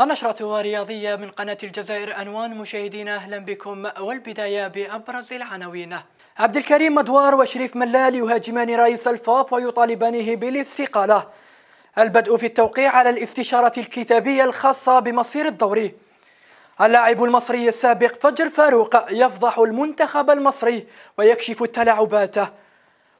النشرة رياضية من قناة الجزائر أنوان. مشاهدينا أهلا بكم. والبداية بأبرز العناوين. عبد الكريم مدوار وشريف ملال يهاجمان رئيس الفاف ويطالبانه بالاستقالة. البدء في التوقيع على الاستشارة الكتابية الخاصة بمصير الدوري. اللاعب المصري السابق هاجر فاروق يفضح المنتخب المصري ويكشف التلاعبات.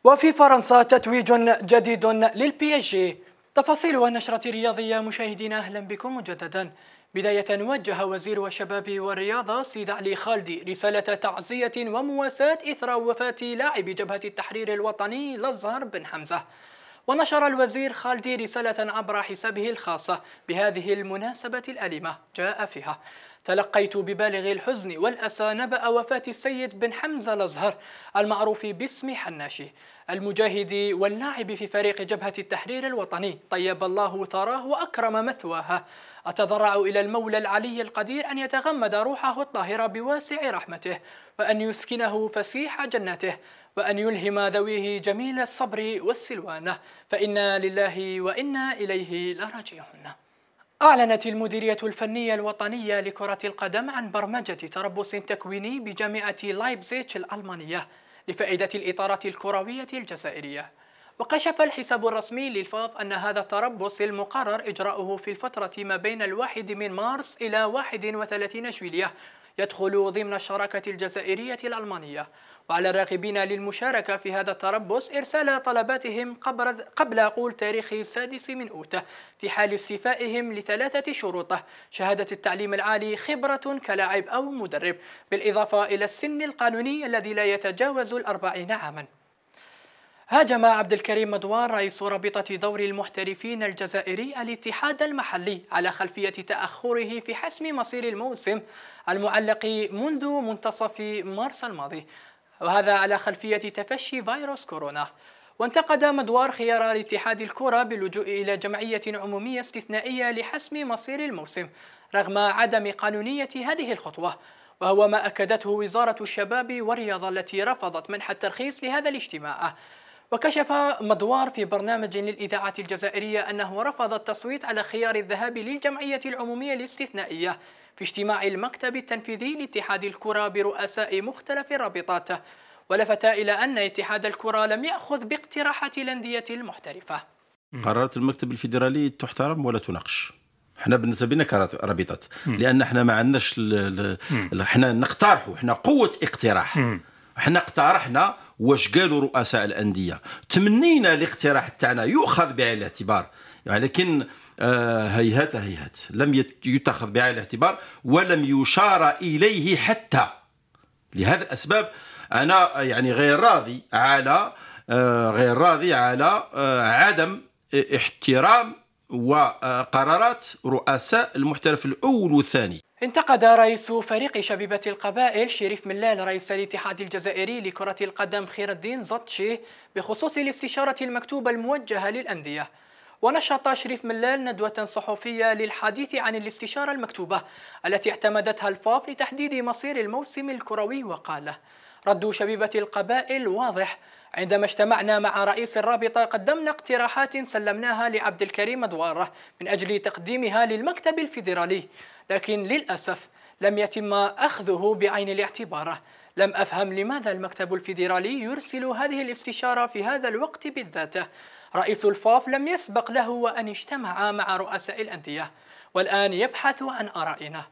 وفي فرنسا تتويج جديد للبي إس جي. تفاصيل النشرة الرياضية مشاهدينا أهلا بكم مجددا. بداية وجه وزير الشباب والرياضة سيد علي خالدي رسالة تعزية ومواساة إثر وفاة لاعب جبهة التحرير الوطني لزهر بن حمزة. ونشر الوزير خالدي رسالة عبر حسابه الخاصة بهذه المناسبة الأليمة. جاء فيها. تلقيت ببالغ الحزن والأسى نبأ وفاة السيد بن حمزة الأزهر المعروف باسم حناشي المجاهد واللاعب في فريق جبهة التحرير الوطني. طيب الله ثراه وأكرم مثواه أتضرع إلى المولى العلي القدير أن يتغمد روحه الطاهرة بواسع رحمته وأن يسكنه فسيح جنته وأن يلهم ذويه جميل الصبر والسلوان. فإنا لله وإنا إليه لراجعون. أعلنت المديرية الفنية الوطنية لكرة القدم عن برمجة تربص تكويني بجامعة لايبزيتش الألمانية لفائدة الإطارات الكروية الجزائرية. وكشف الحساب الرسمي للفاف أن هذا التربص المقرر إجراؤه في الفترة ما بين الواحد من مارس إلى 31 جويلية يدخل ضمن الشراكة الجزائرية الألمانية. وعلى الراغبين للمشاركة في هذا التربص إرسال طلباتهم قبل, قول تاريخ السادس من أوت في حال استيفائهم لثلاثة شروط شهادة التعليم العالي خبرة كلاعب أو مدرب بالإضافة إلى السن القانوني الذي لا يتجاوز الأربعين عاماً. هاجم عبد الكريم مدوار رئيس رابطة دور المحترفين الجزائري الاتحاد المحلي على خلفية تأخره في حسم مصير الموسم المعلق منذ منتصف مارس الماضي. وهذا على خلفية تفشي فيروس كورونا. وانتقد مدوار خيار الاتحاد الكرة باللجوء إلى جمعية عمومية استثنائية لحسم مصير الموسم رغم عدم قانونية هذه الخطوة. وهو ما أكدته وزارة الشباب والرياضة التي رفضت منح الترخيص لهذا الاجتماع. وكشف مدوار في برنامج للإذاعة الجزائرية أنه رفض التصويت على خيار الذهاب للجمعية العمومية الاستثنائية. في اجتماع المكتب التنفيذي لاتحاد الكرة برؤساء مختلف الرابطات ولفت إلى أن اتحاد الكرة لم يأخذ باقتراحات الأندية المحترفة. قرارات المكتب الفيدرالي تحترم ولا تناقش؟ إحنا بالنسبة لنا كرابطات لأن إحنا ما عندناش إحنا نقترحوا إحنا قوة اقتراح. إحنا اقترحنا واش قالوا رؤساء الأندية. تمنينا الاقتراح تاعنا يؤخذ بعين الاعتبار. ولكن آه هيهات هيهات. لم يتخذ بعين الاعتبار ولم يشار إليه حتى. لهذا الأسباب أنا يعني غير راضي على آه غير راضي على آه عدم احترام وقرارات رؤساء المحترف الأول والثاني. انتقد رئيس فريق شبيبة القبائل شريف ملال رئيس الاتحاد الجزائري لكرة القدم خير الدين زطشي بخصوص الاستشارة المكتوبة الموجهة للأندية. ونشط شريف ملال ندوة صحفية للحديث عن الاستشارة المكتوبة التي اعتمدتها الفاف لتحديد مصير الموسم الكروي وقال رد شبيبة القبائل واضح. عندما اجتمعنا مع رئيس الرابطة قدمنا اقتراحات سلمناها لعبد الكريم دواره من أجل تقديمها للمكتب الفيدرالي لكن للأسف لم يتم أخذه بعين الاعتبار. لم أفهم لماذا المكتب الفيدرالي يرسل هذه الاستشارة في هذا الوقت بالذات. رئيس الفاف لم يسبق له وأن اجتمع مع رؤساء الأندية والآن يبحث عن آرائنا.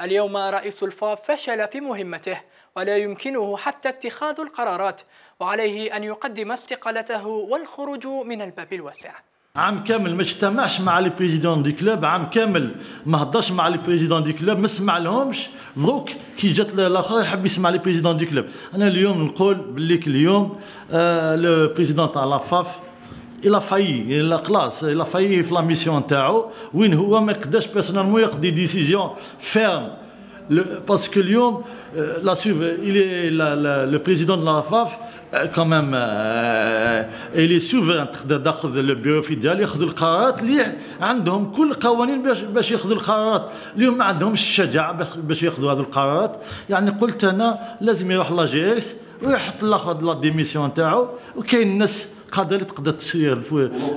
اليوم رئيس الفاف فشل في مهمته ولا يمكنه حتى اتخاذ القرارات وعليه أن يقدم استقالته والخروج من الباب الواسع. عام كامل ما اجتمعش مع les présidents des clubs عام كامل ما هضرش مع les présidents des clubs ما سمع لهمش دروك كي جات الآخر يحب يسمع les présidents des clubs. أنا اليوم نقول بليك اليوم آه le président تاع la FAF il a failli خلاص il a failli في la mission تاعو. وين هو؟ ما يقدرش personnellement ياخذ des décisions fermes que اليوم le président de la FAF quand même il est souverain تاخذ ال bureau fédéral ياخذوا القرارات اللي عندهم كل القوانين باش باش ياخذوا القرارات. اليوم ما عندهمش الشجاعة باش ياخذوا هذه القرارات. يعني قلت أنا لازم يروح l'AGEX ويحط لأخذ la démission تاعو. وكاين قادر تقدر تسير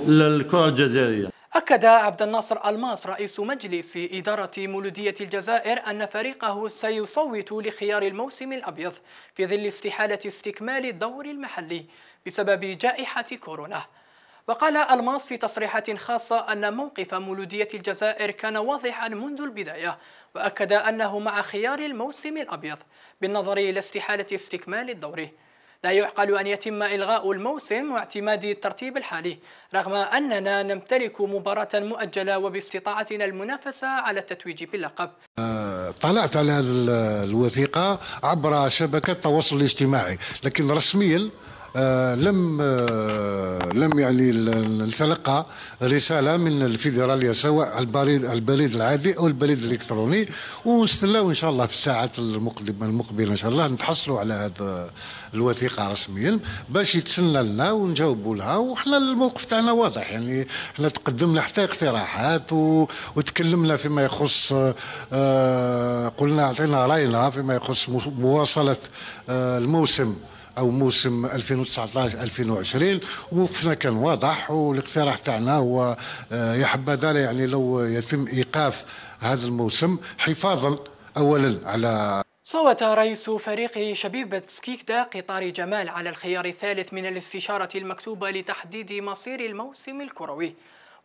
الكرة الجزائرية. أكد عبد الناصر ألماس رئيس مجلس إدارة مولودية الجزائر أن فريقه سيصوت لخيار الموسم الأبيض في ظل استحالة استكمال الدور المحلي بسبب جائحة كورونا. وقال ألماس في تصريحات خاصة أن موقف مولودية الجزائر كان واضحا منذ البداية وأكد أنه مع خيار الموسم الأبيض بالنظر إلى استحالة استكمال الدور. لا يعقل أن يتم إلغاء الموسم واعتماد الترتيب الحالي رغم أننا نمتلك مباراة مؤجلة وباستطاعتنا المنافسة على التتويج باللقب. آه، طلعت على الوثيقة عبر شبكة التواصل الاجتماعي لكن رسميا لم آه، لم يعني نتلقى رسالة من الفيدراليه سواء البريد البريد العادي أو البريد الإلكتروني ونستناو إن شاء الله في الساعات المقدمه المقبلة إن شاء الله نتحصلوا على هذا الوثيقة رسميا باش يتسنى لنا ونجاوبوا لها وحنا الموقف تاعنا واضح يعني حنا تقدمنا حتى اقتراحات وتكلمنا فيما يخص آه، قلنا أعطينا رأينا فيما يخص مواصلة الموسم. أو موسم 2019 2020 وموقفنا كان واضح والاقتراح تاعنا هو آه، يا حبذا يعني لو يتم إيقاف هذا الموسم حفاظا اولا على صوت رئيس فريق شبيبة سكيكدا قطار جمال على الخيار الثالث من الاستشارة المكتوبة لتحديد مصير الموسم الكروي.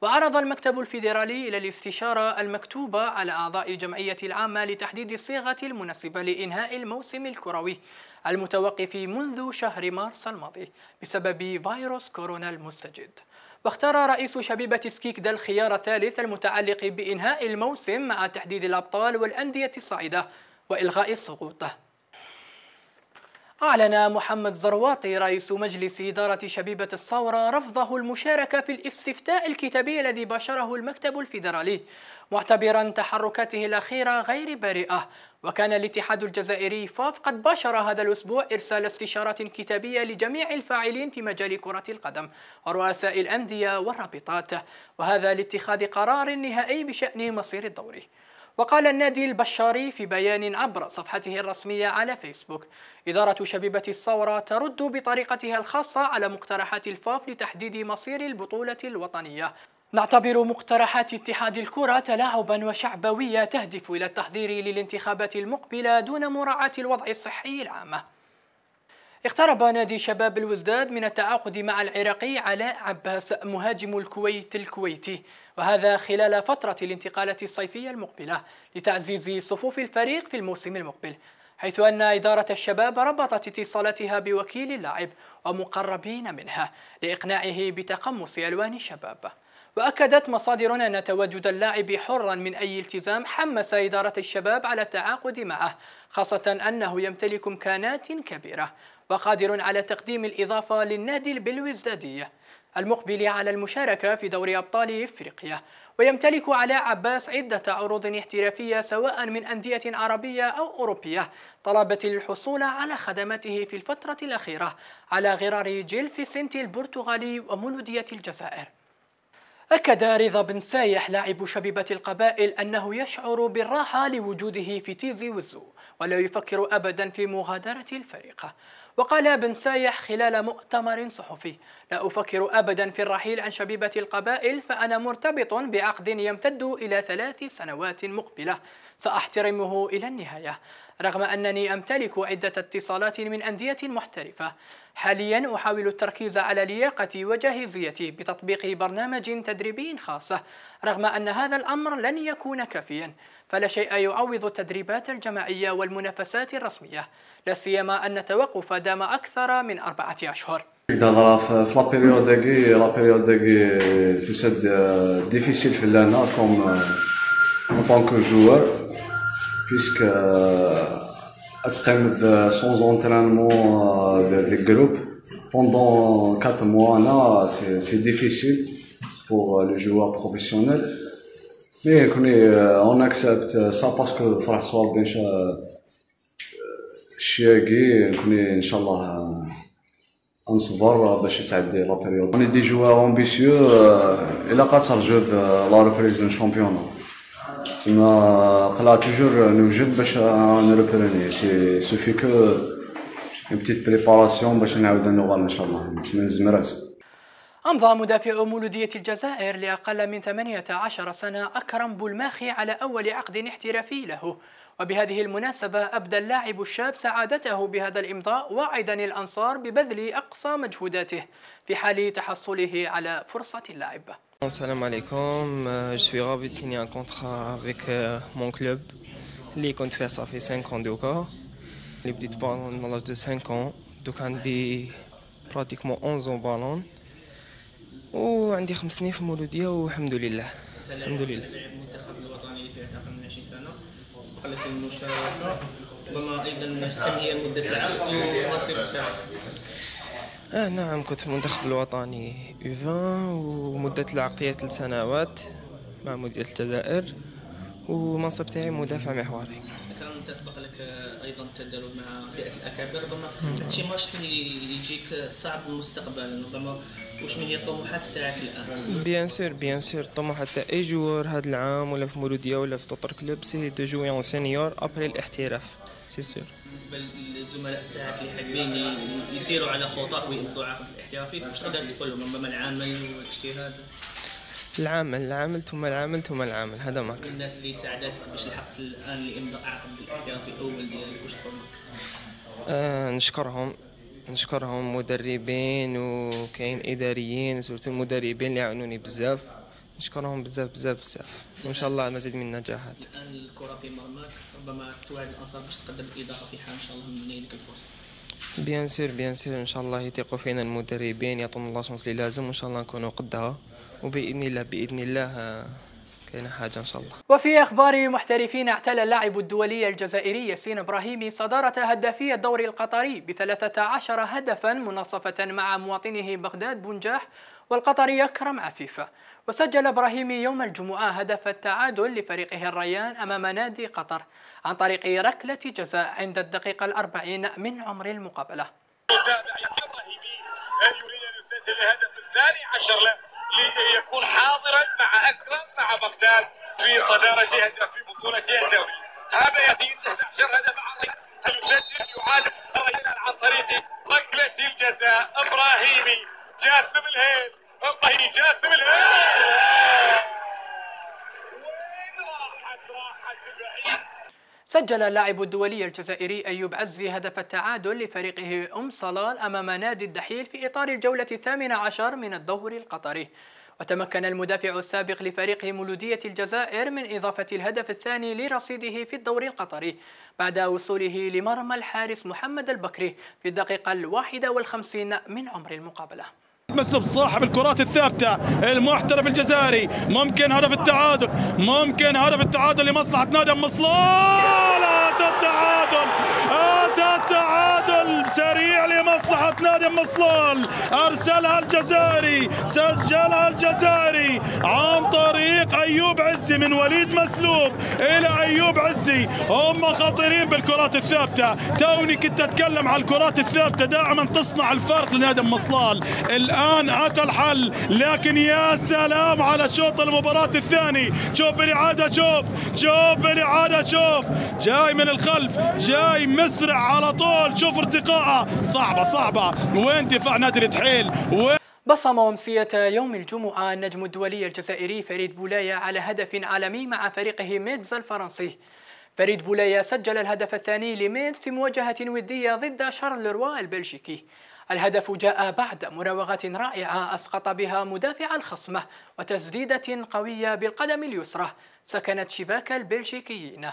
وعرض المكتب الفيدرالي إلى الاستشارة المكتوبة على أعضاء جمعية العامة لتحديد الصيغة المناسبة لإنهاء الموسم الكروي المتوقف منذ شهر مارس الماضي بسبب فيروس كورونا المستجد. واختار رئيس شبيبة سكيكدا الخيار الثالث المتعلق بإنهاء الموسم مع تحديد الأبطال والأندية الصاعدة وإلغاء السقوط. أعلن محمد زرواطي رئيس مجلس إدارة شبيبة الثورة رفضه المشاركة في الاستفتاء الكتابي الذي باشره المكتب الفيدرالي معتبرا تحركاته الأخيرة غير بريئة وكان الاتحاد الجزائري فاف قد باشر هذا الأسبوع إرسال استشارات كتابية لجميع الفاعلين في مجال كرة القدم ورؤساء الأندية والرابطات وهذا لاتخاذ قرار نهائي بشأن مصير الدوري. وقال النادي البشاري في بيان عبر صفحته الرسمية على فيسبوك إدارة شبيبة الثورة ترد بطريقتها الخاصة على مقترحات الفاف لتحديد مصير البطولة الوطنية. نعتبر مقترحات اتحاد الكرة تلاعبا وشعبوية تهدف إلى التحضير للانتخابات المقبلة دون مراعاة الوضع الصحي العام. اقترب نادي شباب الوزداد من التعاقد مع العراقي علاء عباس مهاجم الكويت الكويتي وهذا خلال فترة الانتقالات الصيفية المقبلة لتعزيز صفوف الفريق في الموسم المقبل حيث أن إدارة الشباب ربطت اتصالاتها بوكيل اللاعب ومقربين منها لإقناعه بتقمص ألوان الشباب. وأكدت مصادرنا أن تواجد اللاعب حرا من أي التزام حمس إدارة الشباب على التعاقد معه خاصة أنه يمتلك إمكانات كبيرة. وقادر على تقديم الإضافة للنادي البلوزدادية المقبل على المشاركة في دوري أبطال إفريقيا. ويمتلك علاء عباس عدة عروض احترافية سواء من أندية عربية أو أوروبية طلبت الحصول على خدماته في الفترة الأخيرة على غرار جيل فيسنتي البرتغالي ومولودية الجزائر. أكد رضا بن سايح لاعب شبيبة القبائل أنه يشعر بالراحة لوجوده في تيزي وزو ولا يفكر أبدا في مغادرة الفريق. وقال بن سايح خلال مؤتمر صحفي لا أفكر أبدا في الرحيل عن شبيبة القبائل فأنا مرتبط بعقد يمتد إلى ثلاث سنوات مقبلة. سأحترمه إلى النهاية. رغم أنني أمتلك عدة اتصالات من أندية محترفة حاليا أحاول التركيز على لياقتي وجاهزيتي بتطبيق برنامج تدريبي خاص. رغم أن هذا الأمر لن يكون كافيا فلا شيء يعوض التدريبات الجماعية والمنافسات الرسمية لا سيما أن التوقف دام أكثر من أربعة أشهر. دابا في لا بيريود داكي لا بيريود داكي تسد ديفيسيل في لانا كوم puisque اتقيم سون entraînement des groupes pendant 4 mois là c'est difficile pour les joueurs professionnels. Mais on accepte ça parce que فرح صواب بين الشياقي كوني ان شاء الله نصبر باش يتعدي لا بيريود اوني دي جوار امبيسيو إلى قاتل جو لا ريبريزون شامبيون تما قلا توجور نوجد باش نريبروني سي سوفي كو اون بتيت بريباراسيون باش نعاود نوغال ان شاء الله تما نزمرات أمضى مدافع مولودية الجزائر لأقل من 18 سنة أكرم بولماخي على أول عقد احترافي له. وبهذه المناسبة أبدى اللاعب الشاب سعادته بهذا الإمضاء واعدا الأنصار ببذل أقصى مجهوداته في حال تحصله على فرصة اللعب. السلام عليكم. Je suis ravi de signer un contrat avec mon club. اللي كنت فيه ça fait 5 ans donc اللي بديت ballon de 5 ans. donc عندي pratiquement 11 ans ballon وعندي خمس سنين في المولوديه والحمد لله. الحمد لله. المنتخب الوطني اللي فيه من 20 سنه سبق لك المشاركه ربما أيضا كم هي مده العقد والمصير تاعك آه نعم كنت في المنتخب الوطني يوفان ومدة العقد هي ثلاث سنوات مع مدير الجزائر والمنصب تاعي مدافع محوري. انت سبق لك أيضا التدرب مع فئه الأكابر. ربما شي ماتش يجيك صعب مستقبلا ربما واش من هي الطموحات تاعك الآن؟ bien sûr bien sûr. الطموحات تاع أي joueur هذا العام ولا في مولودية ولا في tout autre club c'est de jouer en senior après الاحتراف. c'est sûr. بالنسبة للزملاء تاعك اللي حابين يسيروا على خطاك ويمضوا عقد الاحترافي واش تقدر تقول لهم؟ ربما العمل والاجتهاد؟ العمل العمل ثم العمل ثم العمل هذا ما كان. الناس اللي ساعدتك باش لحقت الآن لامضاء عقد الاحترافي الأول ديالك واش تقول؟ آه نشكرهم نشكرهم مدربين وكاين إداريين surtout المدربين اللي عاونوني بزاف. نشكرهم بزاف بزاف بزاف. وإن شاء الله مزيد من النجاحات الآن الكرة في مرماك ربما توعد الانصار باش تقدم الإضافة في حال إن شاء الله من لك الفرصة. bien sûr bien sûr. إن شاء الله يثقوا فينا المدربين يعطونا la chance اللي لازم. وإن شاء الله نكونوا قدها. وبإذن الله بإذن الله كاينة حاجة إن شاء الله. وفي أخبار محترفين اعتلى اللاعب الدولي الجزائري ياسين ابراهيمي صدارة هدافي الدوري القطري ب 13 هدفا مناصفه مع مواطنه بغداد بنجاح والقطري أكرم عفيفه وسجل ابراهيمي يوم الجمعة هدف التعادل لفريقه الريان أمام نادي قطر عن طريق ركلة جزاء عند الدقيقة الأربعين من عمر المقابلة. يريد أن يسجل الهدف الثاني عشر له ليكون حاضرا مع أكرم مع بغداد في صدارة في بطولة الدوري هذا ياسين 11 هدف هل يسجل يعادل الرجال عن طريق ركلة الجزاء. إبراهيمي جاسم الهيل. إبراهيمي جاسم الهيل. وين راحت راحت بعيد. سجل اللاعب الدولي الجزائري أيوب عزي هدف التعادل لفريقه أم صلال أمام نادي الدحيل في إطار الجولة الثامنة عشر من الدوري القطري. وتمكن المدافع السابق لفريق مولودية الجزائر من إضافة الهدف الثاني لرصيده في الدوري القطري بعد وصوله لمرمى الحارس محمد البكري في الدقيقة الواحدة والخمسين من عمر المقابلة. مسلوب صاحب الكرات الثابتة المحترف الجزائري ممكن هدف التعادل ممكن هدف التعادل لمصلحة نادي مصلال أتى التعادل. أتى التعادل سريع لمصلحة نادي مصلال. أرسلها الجزائري سجلها الجزائري. عن طريق أيوب عزي من وليد مسلوب إلى أيوب عزي. هم خطيرين بالكرات الثابتة. توني كنت أتكلم على الكرات الثابتة. دائما تصنع الفرق لنادي مصلال. الآن أتى الحل. لكن يا سلام على شوط المباراة الثاني. شوف بالإعادة شوف. شوف بالإعادة شوف. جاي من الخلف. جاي مسرع على طول. شوف ارتقاءه. صعبة صعبة. وين دفاع نادي التحيل وين؟ بصم أمسية يوم الجمعة النجم الدولي الجزائري فريد بولايا على هدف عالمي مع فريقه ميدز الفرنسي. فريد بولايا سجل الهدف الثاني لميدز في مواجهة ودية ضد شارلروا البلجيكي. الهدف جاء بعد مراوغة رائعة أسقط بها مدافع الخصمة وتسديدة قوية بالقدم اليسرى. سكنت شباك البلجيكيين.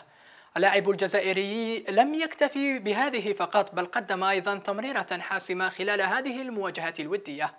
اللاعب الجزائري لم يكتفي بهذه فقط بل قدم أيضا تمريرة حاسمة خلال هذه المواجهة الودية.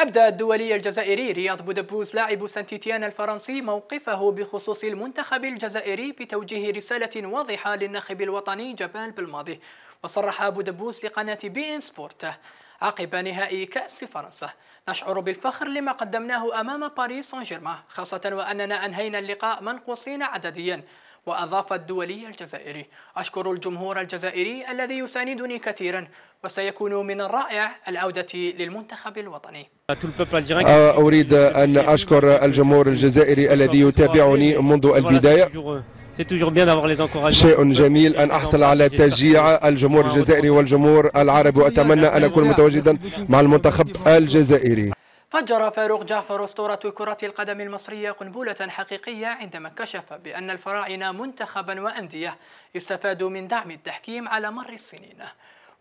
أبدى الدولي الجزائري رياض بودبوز لاعب سانتيتيان الفرنسي موقفه بخصوص المنتخب الجزائري بتوجيه رسالة واضحة للناخب الوطني جمال بلماضي وصرح بودبوز لقناة بي إن سبورت عقب نهائي كأس فرنسا. نشعر بالفخر لما قدمناه أمام باريس سان جيرمان خاصة وأننا أنهينا اللقاء منقوصين عدديا وأضاف الدولي الجزائري أشكر الجمهور الجزائري الذي يساندني كثيرا وسيكون من الرائع العودة للمنتخب الوطني. أريد أن أشكر الجمهور الجزائري الذي يتابعني منذ البداية. شيء جميل أن أحصل على تشجيع الجمهور الجزائري والجمهور العربي وأتمنى أن أكون متواجدا مع المنتخب الجزائري. فجر فاروق جعفر أسطورة كرة القدم المصرية قنبلة حقيقية عندما كشف بأن الفراعنة منتخبا وأندية يستفاد من دعم التحكيم على مر السنين.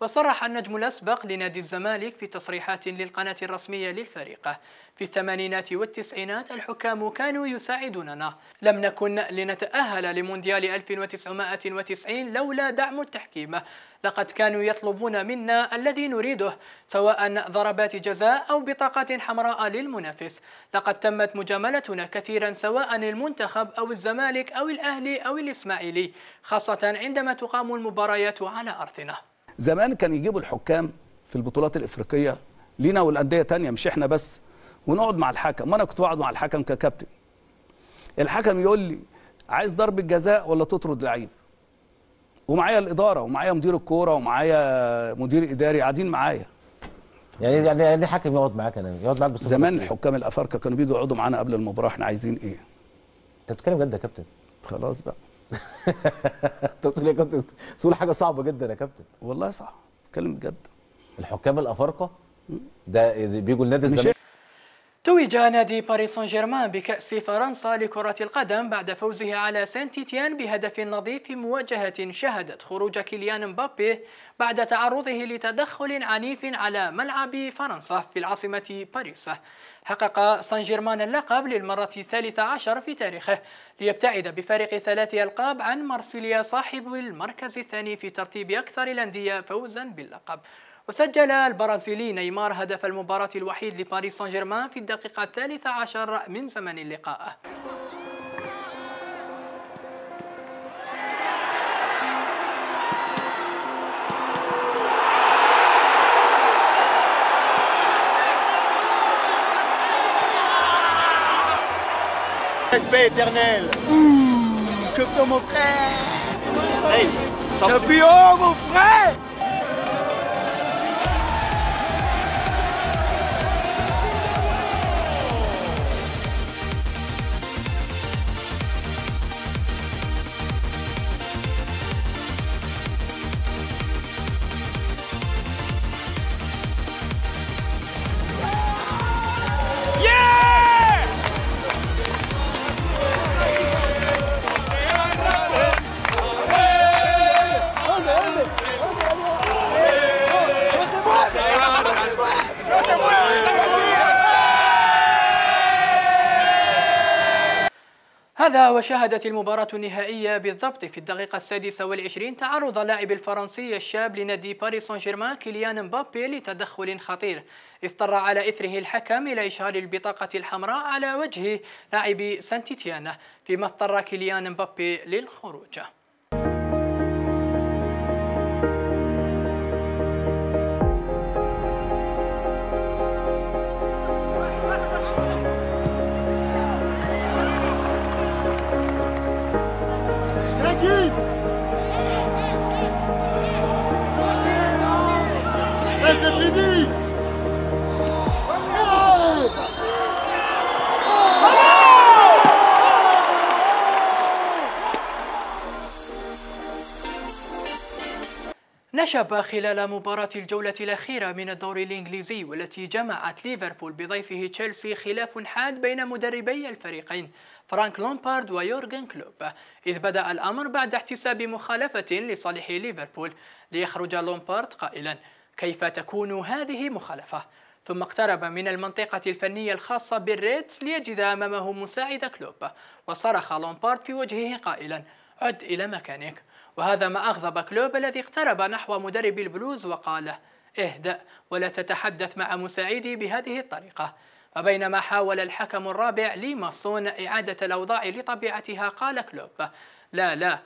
وصرح النجم الأسبق لنادي الزمالك في تصريحات للقناة الرسمية للفريق. في الثمانينات والتسعينات الحكام كانوا يساعدوننا. لم نكن لنتأهل لمونديال 1990 لولا دعم التحكيم. لقد كانوا يطلبون منا الذي نريده سواء ضربات جزاء أو بطاقات حمراء للمنافس. لقد تمت مجاملتنا كثيرا سواء المنتخب أو الزمالك أو الأهلي أو الإسماعيلي خاصة عندما تقام المباريات على أرضنا. زمان كان يجيبوا الحكام في البطولات الإفريقية لينا والأندية تانية مش إحنا بس ونقعد مع الحكم. وأنا كنت بقعد مع الحكم ككابتن. الحكم يقول لي عايز ضربة جزاء ولا تطرد لعيب؟ ومعايا الإدارة ومعايا مدير الكورة ومعايا مدير إداري قاعدين معايا. يعني يعني يعني حكم يقعد معاك؟ أنا يقعد معاك بس زمان الحكام الأفارقة كانوا بيجوا يقعدوا معانا قبل المباراة إحنا عايزين إيه؟ أنت بتتكلم جد يا كابتن؟ خلاص بقى. انت بتقول يا كابتن؟ تقول حاجة صعبة جدا يا كابتن. والله صح بتكلم بجد. الحكام الأفارقة؟ ده بيجوا لنادي الزمالك؟ توج نادي باريس سان جيرمان بكأس فرنسا لكرة القدم بعد فوزه على سان تيتيان بهدف نظيف في مواجهة شهدت خروج كيليان مبابي بعد تعرضه لتدخل عنيف على ملعب فرنسا في العاصمة باريس. حقق سان جيرمان اللقب للمرة الثالثة عشر في تاريخه ليبتعد بفارق ثلاث ألقاب عن مارسيليا صاحب المركز الثاني في ترتيب أكثر الأندية فوزا باللقب. وسجل البرازيلي نيمار هدف المباراة الوحيد لباريس سان جيرمان في الدقيقة الثالثة عشر من زمن اللقاء Respect éternel. Ouh, champion mon frère. Hey, champion mon frère. هذا وشهدت المباراة النهائية بالضبط في الدقيقة السادسة والعشرين تعرض اللاعب الفرنسي الشاب لنادي باريس سان جيرمان كيليان مبابي لتدخل خطير. اضطر على إثره الحكم إلى إشهار البطاقة الحمراء على وجه لاعب سانتيتيان فيما اضطر كيليان مبابي للخروج. نشب خلال مباراة الجولة الأخيرة من الدوري الإنجليزي والتي جمعت ليفربول بضيفه تشيلسي خلاف حاد بين مدربي الفريقين فرانك لامبارد ويورغن كلوب إذ بدأ الأمر بعد احتساب مخالفة لصالح ليفربول ليخرج لامبارد قائلا كيف تكون هذه مخالفة؟ ثم اقترب من المنطقة الفنية الخاصة بالريدز ليجد أمامه مساعد كلوب وصرخ لامبارد في وجهه قائلا عد إلى مكانك وهذا ما أغضب كلوب الذي اقترب نحو مدرب البلوز وقال اهدأ ولا تتحدث مع مساعدي بهذه الطريقة. وبينما حاول الحكم الرابع ليماسون إعادة الأوضاع لطبيعتها قال كلوب لا لا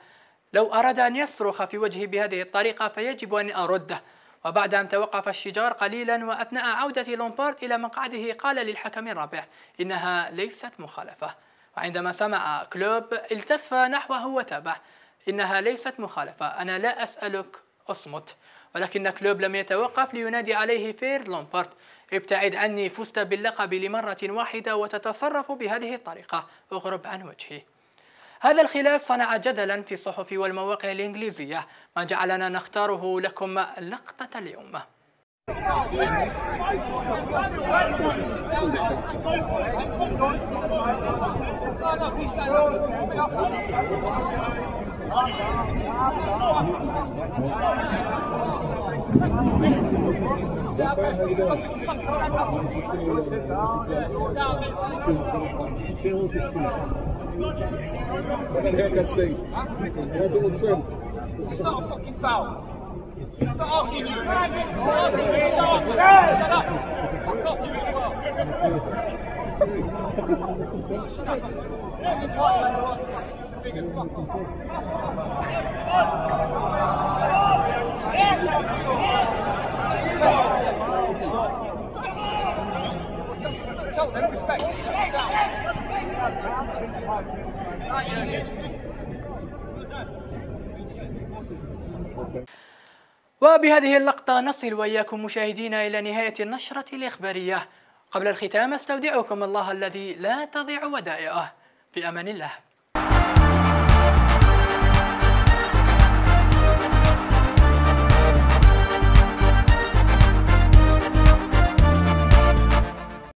لو أراد أن يصرخ في وجهي بهذه الطريقة فيجب أن أرده. وبعد أن توقف الشجار قليلا وأثناء عودة لومبارد إلى مقعده قال للحكم الرابع إنها ليست مخالفة. وعندما سمع كلوب التف نحوه وتابع إنها ليست مخالفة. أنا لا أسألك أصمت ولكن كلوب لم يتوقف لينادي عليه فير لومبارد ابتعد عني فزت باللقب لمرة واحدة وتتصرف بهذه الطريقة. أغرب عن وجهي. هذا الخلاف صنع جدلا في الصحف والمواقع الإنجليزية ما جعلنا نختاره لكم لقطة اليوم. Haircut Steve. That's all I'm saying. It's not a fucking foul. I'm not asking you. I'm. Shut up. Shut up. وبهذه اللقطة نصل وإياكم مشاهدينا إلى نهاية النشرة الإخبارية. قبل الختام استودعكم الله الذي لا تضيع ودائعه. في أمان الله.